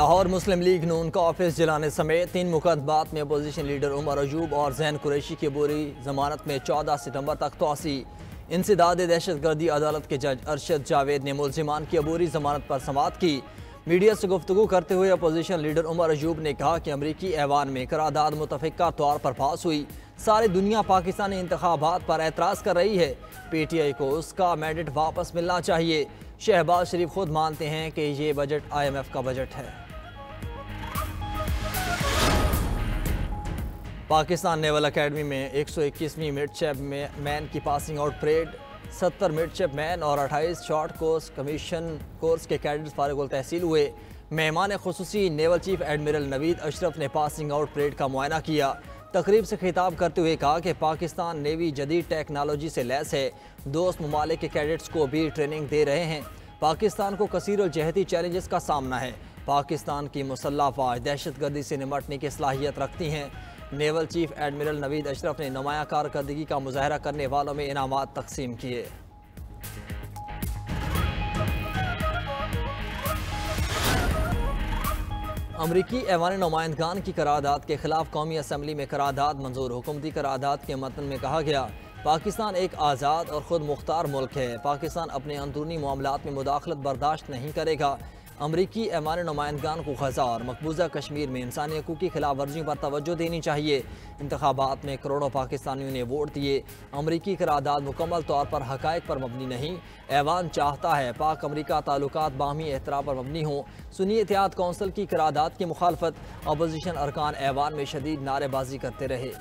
लाहौर मुस्लिम league नून का office जलाने समेत तीन मुकदमात में अपोजिशन लीडर उमर अजूब और जैन कुरैशी की बुरी जमानत में चौदह सितंबर तक तोसी। इंसदाद दहशत गर्दी अदालत के जज अरशद जावेद ने मुलजमान की अबूरी जमानत पर समात की। मीडिया से गुफ्तु करते हुए अपोजिशन लीडर उमर अजूब ने कहा कि अमरीकी ऐवान में करारदाद मुतफ़ा तौर पर पास हुई। सारी दुनिया पाकिस्तानी इंतबात पर एतराज़ कर रही है। पी टी आई को उसका मैंडेट वापस मिलना चाहिए। शहबाज शरीफ खुद मानते हैं कि ये बजट आई एम एफ़ का बजट है। पाकिस्तान नेवल अकेडमी में एक सौ इक्कीसवीं मिडशेप मैन की पासिंग आउट परेड, सत्तर मिडशेप मैन और अट्ठाईस शॉर्ट कोर्स कमीशन कोर्स के कैडेट्स फारगुल तहसील हुए। मेहमान खसूसी naval chief admiral Naveed Ashraf ने पासिंग आउट परेड का मुआयना किया। तकरीब से खिताब करते हुए कहा कि पाकिस्तान नेवी जदीद टेक्नोलॉजी से लैस है। दोस्त ममालिक के कैडेट्स को भी ट्रेनिंग दे रहे हैं। पाकिस्तान को कसर जहती चैलेंजेस का सामना है। पाकिस्तान की मुसल्ह फौज दहशत गर्दी से निमटने की सलाहियत रखती हैं। Naval chief admiral Naveed Ashraf ने नुमाया कारकर्दगी का मुजाहरा करने वालों में इनाम तकसीम किए। अमरीकी ऐवान नुमाइंदगान की करारदाद के खिलाफ कौमी असम्बली में करारदाद मंजूर। हुकूमती करारदाद के मतन में कहा गया, पाकिस्तान एक आज़ाद और ख़ुद मुख्तार मुल्क है। पाकिस्तान अपने अंदरूनी मामला में मुदाखलत बर्दाश्त नहीं करेगा। अमरीकी ऐमान नुमाइंदान को खजा और मकबूजा कश्मीर में इंसानी हकूक़ की खिलाफ वर्जियों पर तोज्जो देनी चाहिए। इंतबात में करोड़ों पाकिस्तानियों ने वोट दिए। अमरीकी करारदाद मुकम्मल तौर पर हक़ पर मबनी नहीं। ऐवान चाहता है पाक अमरीका ताल्लुक बाहमी एहतरा पर मबनी हों। सुनी एहतियात कौंसिल की करारदाद की मुखालफत। अपोजिशन अरकान ऐवान में शदीद नारेबाजी करते रहे।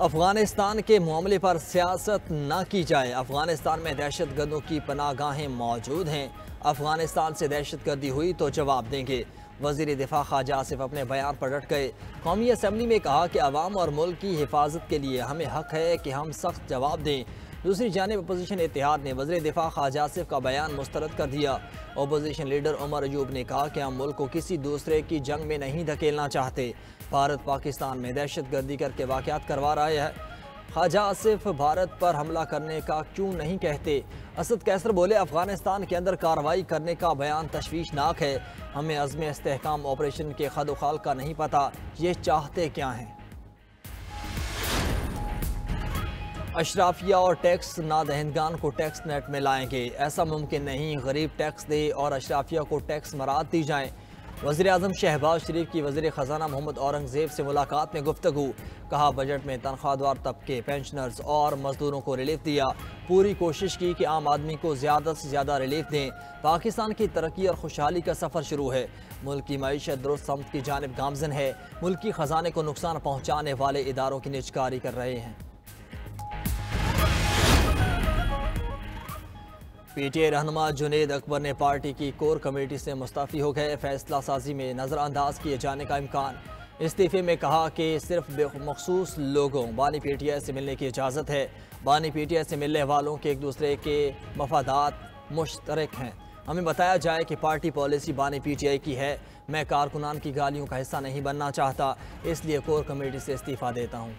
अफ़गानिस्तान के मामले पर सियासत ना की जाए। अफ़गानिस्तान में दहशत गर्दों की पनागाहें मौजूद हैं। अफ़गानिस्तान से दहशत गर्दी हुई तो जवाब देंगे। वज़ीर दिफा ख्वाजा आसिफ अपने बयान पर डट गए। कौमी असम्बली में कहा कि आवाम और मुल्क की हिफाजत के लिए हमें हक है कि हम सख्त जवाब दें। दूसरी जानब अपोजिशन इतिहाद ने वजी दिफा ख्वाजा आसिफ का बयान मुस्तरद कर दिया। अपोजिशन लीडर उमर अयूब ने कहा कि हम मुल्क को किसी दूसरे की जंग में नहीं धकेलना चाहते। भारत पाकिस्तान में दहशत गर्दी करके वाक़ात करवा रहा है। ख्वाजा आसिफ भारत पर हमला करने का क्यों नहीं कहते? असद कैसर बोले, अफ़गानिस्तान के अंदर कार्रवाई करने का बयान तशवीशनाक है। हमें अज़म इसकाम ऑपरेशन के खद खाल का नहीं पता। ये चाहते क्या हैं? अशराफिया और टैक्स ना नादहंदगान को टैक्स नेट में लाएँगे। ऐसा मुमकिन नहीं। गरीब टैक्स दे और अशराफिया को टैक्स मराद दी जाए। वजी अजम शहबाज शरीफ की वजी ख़जाना मोहम्मद औरंगज़ेब से मुलाकात में गुफ्तु कहा, बजट में तनख्वाहदार तबके, पेंशनर्स और मजदूरों को रिलीफ दिया। पूरी कोशिश की कि आम आदमी को ज़्यादा से ज़्यादा रिलीफ दें। पाकिस्तान की तरक्की और खुशहाली का सफ़र शुरू है। मुल्क की मीशत दुरुस्त समत की जानब गामजन है। मुल्क की ख़जाने को नुकसान पहुँचाने वाले इदारों की निजकारी कर रहे हैं। पीटीए रहनुमा जुनेद अकबर ने पार्टी की कोर कमेटी से मुस्तफ़ी हो गए। फैसला साजी में नज़रअंदाज किए जाने का इम्कान। इस्तीफ़े में कहा कि सिर्फ़ मखसूस लोगों बानी पी टी आई से मिलने की इजाज़त है। बानी पी टी आई से मिलने वालों के एक दूसरे के मफादात मुश्तरक हैं। हमें बताया जाए कि पार्टी पॉलिसी बानी पी टी आई की है। मैं कारकुनान की गालियों का हिस्सा नहीं बनना चाहता, इसलिए कोर कमेटी से इस्तीफ़ा देता हूँ।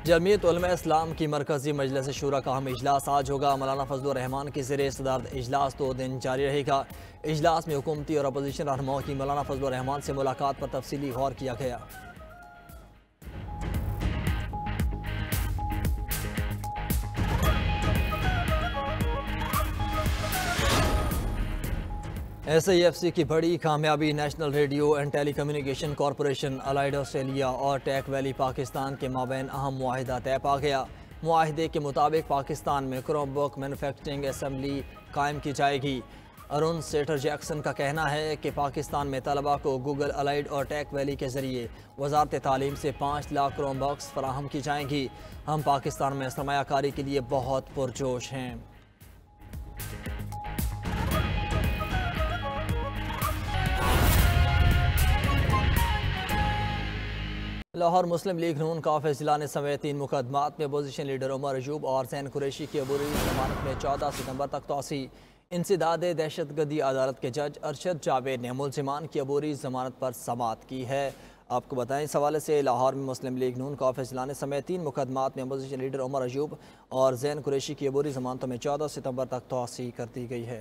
जमीयत इस्लाम की मरकजी मजलस शुरा का अहम इजलास, आज होगा मौलाना फजलरहमान के जेर सदारत इजलास दो दिन जारी रहेगा। इजलास में हुकूमती और अपोजिशन रहनुमाओं की मौलाना फजलरहमान से मुलाकात पर तफसली गौर किया गया। एस आई एफ़ सी की बड़ी कामयाबी national radio and telecommunication corporation allied Australia और टेक वैली पाकिस्तान के माबेन अहम माहिदा तय पा गया। माहदे के मुताबिक पाकिस्तान में क्रोम बुक मैनुफैक्चरिंग असम्बली कायम की जाएगी। अरुण सेटर जैक्सन का कहना है कि पाकिस्तान में तलबा को गूगल अलाइड और टेक वैली के ज़रिए वजारत तालीम से पाँच लाख क्रोम बॉक्स फराहम की जाएँगी। हम पाकिस्तान में सरमाकारी के लिए बहुत पुरजोश हैं। लाहौर मुस्लिम लीग नून का ऑफ़िस जिलाने समेत तीन मुकदमात में अपोजिशन लीडर उमर अजूब और जैन कुरैशी की अबूरी जमानत में चौदह सितंबर तक तोसी। इंसदाद दहशत गर्दी अदालत के जज अरशद जावेद ने मुलजमान की अबूरी जमानत पर समात की है। आपको बताएँ, इस हवाले से लाहौर में मुस्लिम लीग नून का ऑफ़िस लाने समेत तीन मुकदमात में अपोजिशन लीडर उमर अजूब और जैन कुरेशी की अबूरी जमानतों में चौदह सितंबर तक तोसी कर दी गई है।